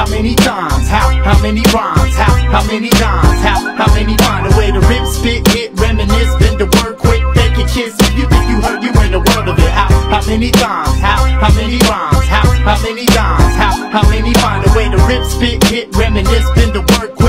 how many times? How, how many rhymes? How, how many dimes? How, how many find a way to rip, spit, hit, reminisce, bend the word quick, fake a kiss. If you think you heard, you ain't the world of it. How, how many times? How, how many rhymes? How, how many dimes? How, how many find a way to rip, spit, hit, reminisce? Bend the word.